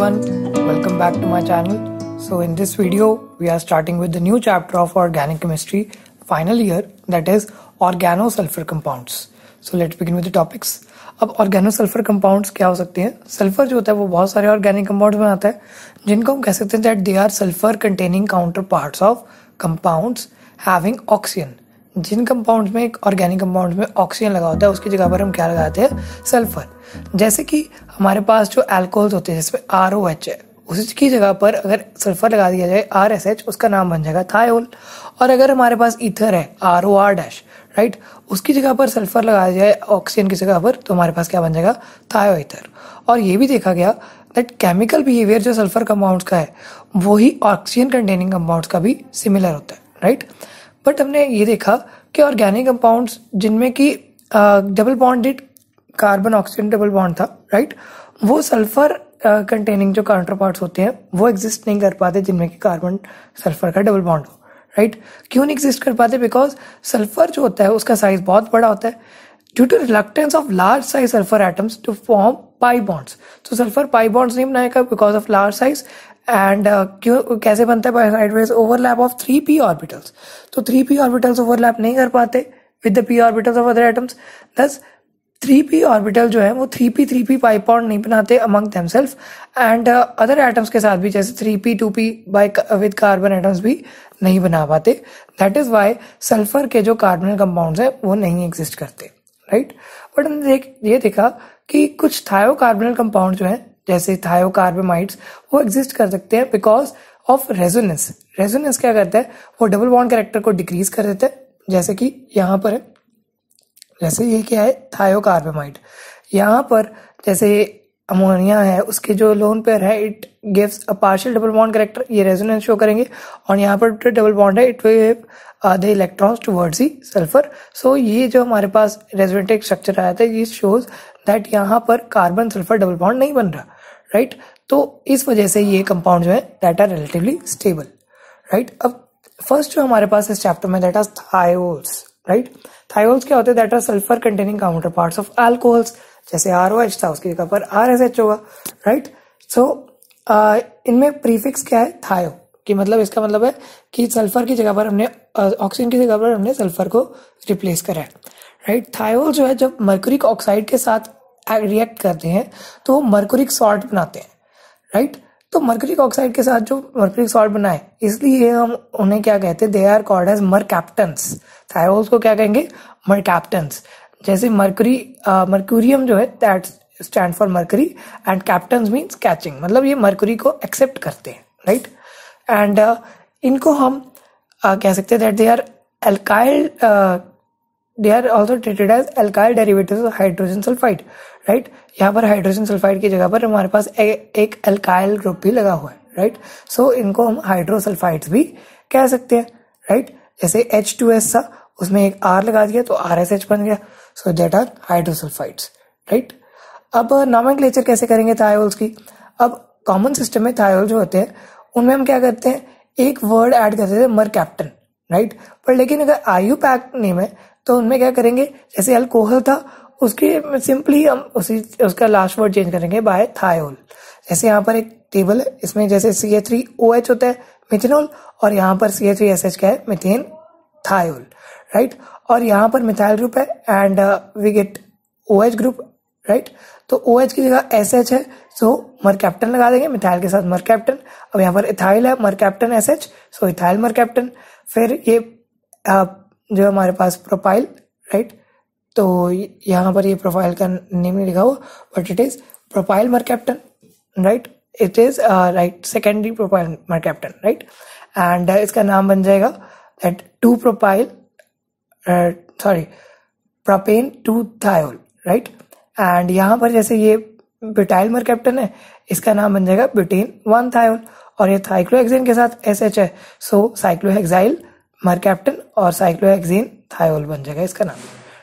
everyone, welcome back to my channel. So in this video, we are starting with the new chapter of organic chemistry, final year, that is organosulfur compounds. So let's begin with the topics. अब organosulfur compounds क्या हो सकते हैं sulphur जो होता है वो बहुत सारे ऑर्गेनिक कंपाउंड्स बनाता है जिनको हम कह सकते हैं that they are sulphur containing counterparts of compounds having oxygen Jin compounds में ऑर्गेनिक कंपाउंड्स में ऑक्सीजन लगा होता है उसकी जगह पर हम क्या लगाते हैं सल्फ़र जैसे कि हमारे पास जो एल्कोहल्स होते हैं, जिसमें आर ओ एच है उसकी जगह पर अगर सल्फ़र लगा दिया जाए आर एस एच उसका नाम बन जाएगा थायोल और अगर हमारे पास ईथर है R O R dash right उसकी जगह पर सल्फ़र लगा दिया जाए ऑक्सीजन की जगह पर तो हमारे पास क्या बन जाएगा? थायो ईथर और ये भी देखा गया दैट केमिकल बिहेवियर जो सल्फ़र कंपाउंड्स का है, वही ऑक्सीजन कंटेनिंग कंपाउंड्स का भी सिमिलर होता है राइट बट हमने ये देखा कि ऑर्गेनिक कंपाउंड्स जिनमें कि double bonded carbon oxygen double bond था राइट वो सल्फ़र कंटेनिंग जो काउंटर पार्ट्स होते हैं, वो एग्जिस्ट नहीं कर पाते जिनमें कि कार्बन सल्फ़र का डबल बॉन्ड हो राइट क्यों नहीं एग्जिस्ट कर पाते? बिकॉज़ सल्फ़र जो होता है, उसका साइज़ बहुत बड़ा होता है। Due to reluctance of large size sulphur atoms to form pi bonds तो सल्फ़र पाई बॉन्ड्स नहीं बनाएगा because of large size and क्यों, कैसे बनता है? Sideways overlap of three p orbitals तो थ्री पी ऑर्बिटल्स ओवरलैप नहीं कर पाते with the p orbitals of other atoms thus three p orbital जो है, वो three p three p bond नहीं बनाते among themselves and other atoms के साथ भी, जैसे three p two p by with carbon atoms भी नहीं बना पाते. दैट इज़ वाई सल्फ़र के जो कार्बन कंपाउंड्स हैं, वो नहीं एग्जिस्ट करते. राइट बट हमने देख, ये देखा कि कुछ थायो कार्बनल कंपाउंड जो है, जैसे थायोकार्बेमाइड्स वो एग्जिस्ट कर सकते हैं बिकॉज़ ऑफ़ रेजोनेंस रेजोनेंस क्या करता है? वो डबल बॉन्ड कैरेक्टर को डिक्रीज कर देता है. जैसे कि यहाँ पर है जैसे ये क्या है? थायोकार्बेमाइड। यहाँ पर जैसे अमोनिया है, उसके जो लोन पेयर है it gives a partial double bond character ये रेजोनेंस शो करेंगे। और यहाँ पर डबल बॉन्ड है it will the electrons towards he sulphur so ये जो हमारे पास रेजोनेटिक स्ट्रक्चर आया था, ये शोज़ दैट यहाँ पर कार्बन सल्फ़र डबल बॉन्ड नहीं बन रहा राइट right? तो इस वजह से ये कंपाउंड जो है that are relatively stable right अब फ़र्स्ट जो हमारे पास इस चैप्टर में that are thiols right thiols क्या होते हैं? That are sulphur containing counter part of alcohols जैसे आर ओ एच था, उसकी जगह पर आर एस एच होगा राइट सो इनमें प्रीफिक्स क्या है? थायो कि मतलब इसका मतलब है कि सल्फ़र की जगह पर हमने ऑक्सीजन की जगह पर हमने सल्फ़र को रिप्लेस करा है राइट थायोल जो है, जब मर्कुरिक ऑक्साइड के साथ रिएक्ट करते हैं तो मर्कुरिक सॉल्ट बनाते हैं राइट तो मर्कुरिक ऑक्साइड के साथ जो मर्कुरिक सॉल्ट बनाए, इसलिए हम उन्हें क्या कहते हैं? They are called as mercaptans को क्या कहेंगे? मर कैप्टन्स जैसे मर्कुरी मर्क्यूरियम जो है that stand for mercury and captan means catching मतलब ये मर्कुरी को एक्सेप्ट करते हैं राइट एंड इनको हम कह सकते हैं that they are alkyl they are also treated as alkyl derivative hydrogen sulphide right यहाँ पर हाइड्रोजन सल्फाइड की जगह पर हमारे पास ए, एक एल्काइल ग्रुप भी लगा हुआ है राइट right? सो so, इनको हम हाइड्रोसल्फाइड्स भी कह सकते हैं राइट right? जैसे एच टू एस था उसमें एक आर लगा दिया तो आर एस एच बन गया। So that are hydrosulphides right अब नॉमन कैसे करेंगे थायोल्स की? अब कॉमन सिस्टम में थायोल जो होते हैं उनमें हम क्या करते हैं? एक वर्ड ऐड करते थे मर कैप्टन राइट पर लेकिन अगर आयु पैक नेम है तो उनमें क्या करेंगे? जैसे अल्कोहल था उसके सिंपली हम उसी उसका लास्ट वर्ड चेंज करेंगे बाय थायोल जैसे यहाँ पर एक टेबल है इसमें जैसे C H three O H होता है मिथेनॉल और यहाँ पर C H three S H क्या है? मिथेन थायोल राइट और यहाँ पर मिथाइल ग्रुप है and we get O H group right तो ओ एच की जगह एस एच है सो मर कैप्टन लगा देंगे मिथाइल के साथ मर कैप्टन अब यहाँ पर इथाइल है mercaptan S H so ethyl mercaptan फिर ये uh, जो हमारे पास प्रोफ़ाइल राइट तो यहाँ पर ये प्रोफ़ाइल का नेम नहीं लिखा हुआ but it is propyl mercaptan right it is right secondary propyl mercaptan right and इसका नाम बन जाएगा that two propyl sorry propane two thiol right and यहाँ पर जैसे ये ब्यूटाइल मर कैप्टन है, इसका नाम बन जाएगा ब्यूटेन वन थायोल और ये थाइक्लोहेक्सेन के साथ एस एच है सो साइक्लोहेक्साइल मर कैप्टन और साइक्लोहेक्सेन थायोल बन जाएगा इसका नाम।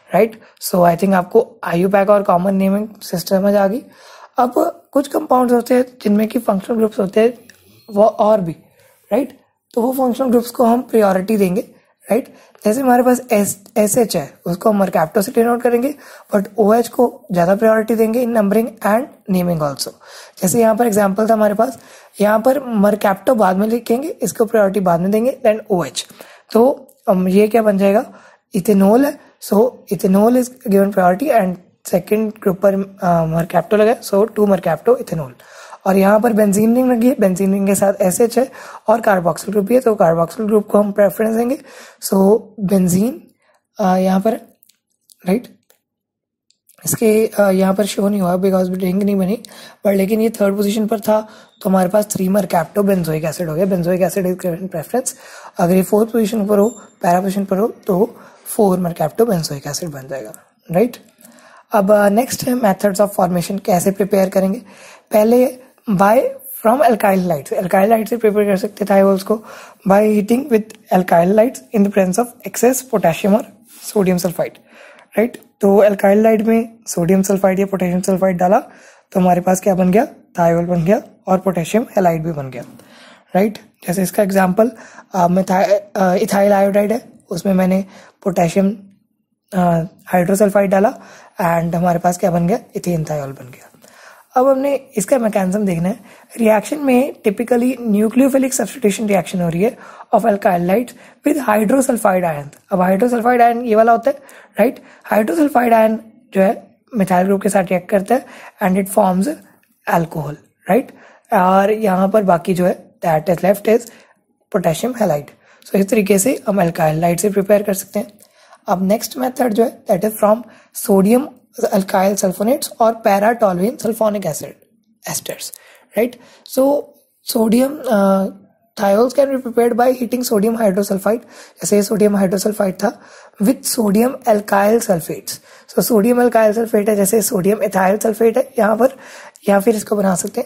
राइट सो आई थिंक आपको आयु पैक और कॉमन नेमिंग सिस्टम समझ आ गई। अब कुछ कंपाउंड्स होते हैं जिनमें कि फंक्शनल ग्रुप्स होते हैं, वो और भी। Right right? तो वो फंक्शनल ग्रुप्स को हम प्रियोरिटी देंगे। राइट जैसे हमारे पास एस एस एच है, उसको हम मरकैप्टो से डिनोट करेंगे बट ओ एच को ज़्यादा प्रायोरिटी देंगे in numbering and naming also जैसे यहाँ पर एग्ज़ाम्पल था हमारे पास, यहाँ पर मरकैप्टो बाद में लिखेंगे, इसको प्रायोरिटी बाद में देंगे देन ओ एच तो ये क्या बन जाएगा? इथेनॉल है so ethanol is given priority and second group पर मरकैप्टो लगा सो टू मरकैप्टो इथेनॉल। और यहाँ पर बेंजीन रिंग लगी है बेंजीन रिंग के साथ एस एच है, और कार्बोक्सिल ग्रुप भी है तो कार्बोक्सिल ग्रुप को हम प्रेफरेंस देंगे। सो बेंजीन यहाँ पर राइट इसके यहाँ पर शो नहीं हुआ बिकॉज़ रिंग नहीं बनी बट लेकिन ये थर्ड पोजीशन पर था तो हमारे पास थ्री मर कैप्टो बेंजोइक एसिड हो गया। बेंजोइक एसिड इज़ प्रेफरेंस अगर ये फोर्थ पोजीशन पर हो पैरा पोजिशन पर हो तो फोर मर कैप्टो बेंजोइक एसिड बन जाएगा राइट अब नेक्स्ट है मेथड्स ऑफ़ फॉर्मेशन कैसे प्रिपेयर करेंगे? पहले by from alkyl halides alkyl halide से प्रिपेयर कर सकते थे उसको by heating with alkyl halides in the presence of excess potassium और सोडियम सल्फाइड राइट तो एल्काइल लाइट में सोडियम सल्फाइड या पोटेशियम सल्फाइड डाला तो हमारे पास क्या बन गया? थायोल बन गया और पोटेशियम एलाइड भी बन गया। राइट जैसे इसका एग्ज़ाम्पल इथाइल आयोडाइड है, उसमें मैंने पोटेशियम हाइड्रोसल्फाइड डाला एंड हमारे पास क्या बन गया? इथेन थायोल बन गया। अब हमने इसका मैकेनिज्म देखना है। रिएक्शन में टिपिकली न्यूक्लियोफिलिक सब्सटीट्यूशन रिएक्शन हो रही है of alkylate with hydrosulfide ion अब हाइड्रोसल्फाइड आयन ये वाला होता है राइट हाइड्रोसल्फाइड आयन जो है मिथाइल ग्रुप के साथ रिएक्ट करता है and it forms alcohol right और यहाँ पर बाकी जो है that is left is potassium halide so इस तरीके से हम अल्काइलाइट से प्रिपेयर कर सकते हैं। अब नेक्स्ट मेथड जो है that is from sodium alkyl sulfonates or para-toluene sulfonic acid esters right? So sodium uh, thiols can be prepared by heating sodium hydrosulfide जैसे सोडियम हाइड्रोसल्फाइड था with sodium alkyl sulphates so sodium alkyl sulphate है जैसे sodium ethyl sulphate है यहाँ पर या फिर इसको बना सकते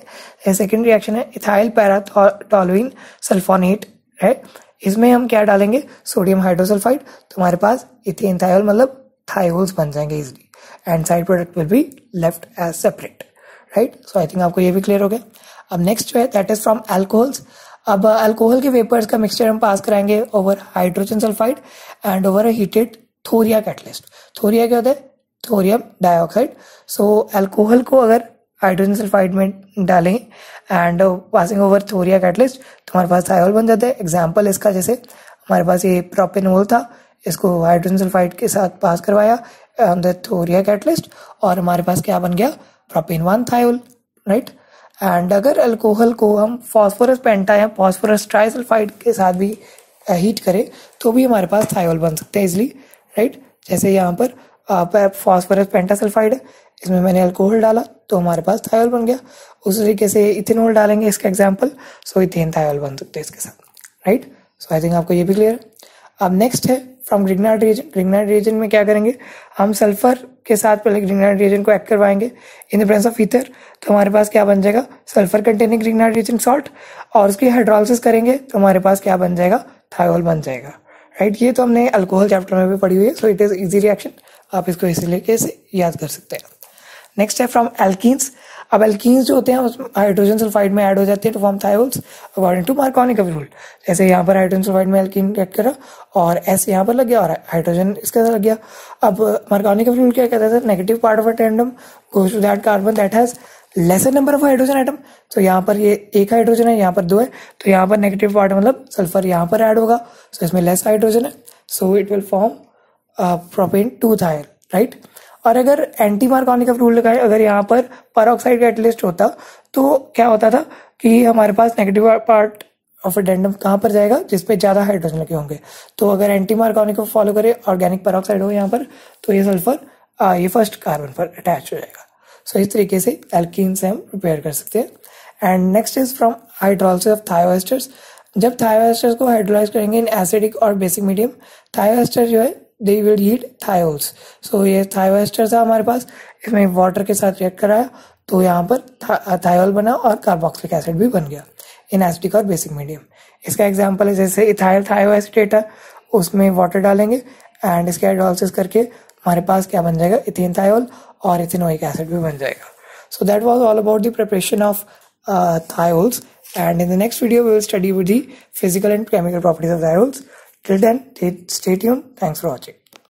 हैं सेकेंड रिएक्शन है इथाइल पैराटोलुइन सल्फोनेट है इसमें हम क्या डालेंगे सोडियम हाइड्रोसल्फाइड तो हमारे पास इथेन थायोल मतलब थायोल्स बन जाएँगे easily and side product will be left as separate right so I think आपको ये भी क्लियर हो गया। अब नेक्स्ट जो है दैट इज़ फ्रॉम एल्कोहल्स अब अल्कोहल के वेपर्स का मिक्सचर हम पास कराएँगे over hydrogen sulphide and over a heated thoria catalyst thoria क्या होता है? थोरियम डाइऑक्साइड सो एल्कोहल को अगर हाइड्रोजन सल्फाइड में डालें and passing over thoria catalyst तो हमारे पास थायोल बन जाता है। एग्ज़ाम्पल इसका, जैसे हमारे पास ये प्रोपेनोल था इसको हाइड्रोजन सल्फाइड के साथ पास करवाया ऑन द थोरिया कैटलिस्ट और हमारे पास क्या बन गया? Propane one thiol right and अगर अल्कोहल को हम फॉस्फोरस पेंटा या फॉस्फोरस ट्राइसल्फाइड के साथ भी हीट करें तो भी हमारे पास थायोल बन सकते हैं इजली राइट जैसे यहाँ पर फॉस्फोरस पेंटासल्फाइड है, इसमें मैंने अल्कोहल डाला तो हमारे पास थायोल बन गया। उस तरीके से इथेनॉल डालेंगे इसका एग्ज़ाम्पल सो इथेन थायोल बन सकते हैं इसके साथ राइट सो आई थिंक आपको ये भी क्लियर है। अब नेक्स्ट है from Grignard reagent Grignard reagent में क्या करेंगे? हम सल्फ़र के साथ पहले ग्रिग्नाइट रीजन को एक्ट करवाएँगे. In the presence of ether तो हमारे पास क्या बन जाएगा? Sulphur containing Grignard reagent salt और उसकी हाइड्रोलिसिस करेंगे तो हमारे पास क्या बन जाएगा? थायोल बन जाएगा. राइट ये तो हमने अल्कोहल चैप्टर में भी पढ़ी हुई है so it is easy reaction आप इसको इसी लेके से याद कर सकते हैं? नेक्स्ट है फ्रॉम एल्कीन्स अब एल्कीन्स जो होते हैं उसमें हाइड्रोजन सल्फाइड में ऐड हो जाते हैं to form thiols according to Markovnikov rule जैसे यहाँ पर हाइड्रोजन सल्फाइड में एल्कीन ऐड करा, और एस यहाँ पर लग गया, और हाइड्रोजन इसके साथ लग गया. अब मार्कोनिक रूल क्या कहता है? Negative part of a addendum goes to that carbon that has lesser number of hydrogen atom तो यहाँ पर ये एक हाइड्रोजन है, यहाँ पर दो है. तो यहाँ पर नेगेटिव पार्ट मतलब सल्फ़र यहाँ पर ऐड होगा. सो इसमें लेस हाइड्रोजन है. So it will form propane two thiol right और अगर एंटी मार्कोनिक रूल लगाए अगर यहाँ पर परऑक्साइड का एटलिस्ट होता तो क्या होता था कि हमारे पास नेगेटिव पार्ट ऑफ़ डेंडम कहाँ पर जाएगा? जिसपे ज़्यादा हाइड्रोजन लगे होंगे। तो अगर एंटी मार्कोनिक फॉलो करे ऑर्गेनिक परऑक्साइड हो यहाँ पर तो ये सल्फ़र ये फ़र्स्ट कार्बन पर अटैच हो जाएगा। सो so, इस तरीके से एल्कीन से हम प्रिपेयर कर सकते हैं। And next is from hydrolysis of thioesters जब थायोएस्टर्स को हाइड्रोलाइज करेंगे इन एसिडिक और बेसिक मीडियम थायोएस्टर जो है they will heat thiols so ये थायोएस्टर था हमारे पास। इसमें वाटर के साथ रिएक्ट कराया। तो यहाँ पर थायोल बना और कार्बोक्सिलिक एसिड भी बन गया इन एसिडिक और बेसिक मीडियम इसका एग्ज़ाम्पल है जैसे इथाइल थायोएसिडेट है। उसमें वाटर डालेंगे एंड इसके हाइड्रोलिसिस करके हमारे पास क्या बन जाएगा? इथेन थायोल और इथेनोइक एसिड भी बन जाएगा। So that was all about the preparation of thiols and in the next video we will study with the physical and chemical properties Till then, stay tuned. Thanks for watching.